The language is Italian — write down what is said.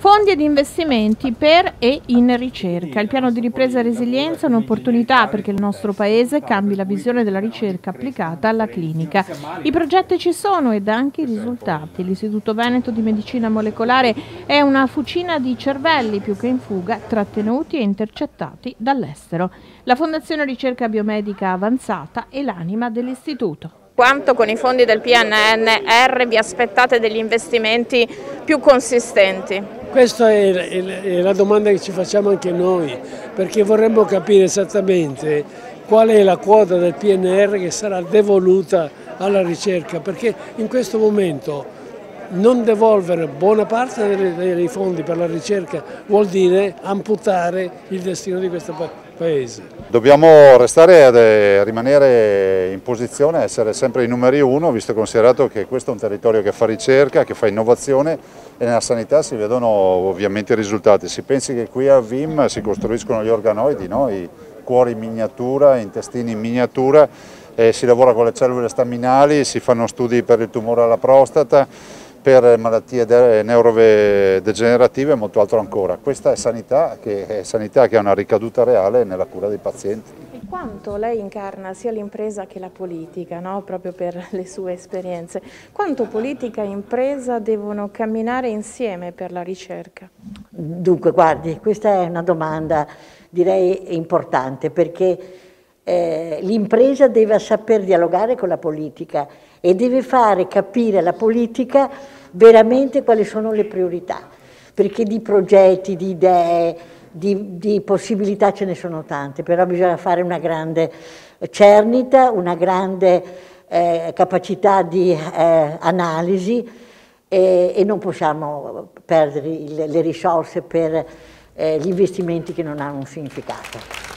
Fondi ed investimenti per e in ricerca. Il piano di ripresa e resilienza è un'opportunità perché il nostro Paese cambi la visione della ricerca applicata alla clinica. I progetti ci sono ed anche i risultati. L'Istituto Veneto di Medicina Molecolare è una fucina di cervelli più che in fuga, trattenuti e intercettati dall'estero. La Fondazione Ricerca Biomedica Avanzata è l'anima dell'istituto quanto con i fondi del PNNR vi aspettate degli investimenti più consistenti? Questa è, la domanda che ci facciamo anche noi, perché vorremmo capire esattamente qual è la quota del PNR che sarà devoluta alla ricerca, perché in questo momento non devolvere buona parte dei fondi per la ricerca vuol dire amputare il destino di questo paese. Dobbiamo restare e rimanere in posizione, essere sempre i numeri uno, visto e considerato che questo è un territorio che fa ricerca, che fa innovazione e nella sanità si vedono ovviamente i risultati. Si pensi che qui a VIM si costruiscono gli organoidi, no? i cuori in miniatura, intestini in miniatura, si lavora con le cellule staminali, si fanno studi per il tumore alla prostata, per malattie neurodegenerative e molto altro ancora. Questa è sanità, che, è sanità che ha una ricaduta reale nella cura dei pazienti. E quanto lei incarna sia l'impresa che la politica, no? proprio per le sue esperienze, quanto politica e impresa devono camminare insieme per la ricerca? Dunque, guardi, questa è una domanda direi importante perché eh, l'impresa deve saper dialogare con la politica e deve fare capire alla politica veramente quali sono le priorità, perché di progetti, di idee, di, di possibilità ce ne sono tante, però bisogna fare una grande cernita, una grande eh, capacità di eh, analisi e, e, non possiamo perdere il, le risorse per eh, gli investimenti che non hanno un significato.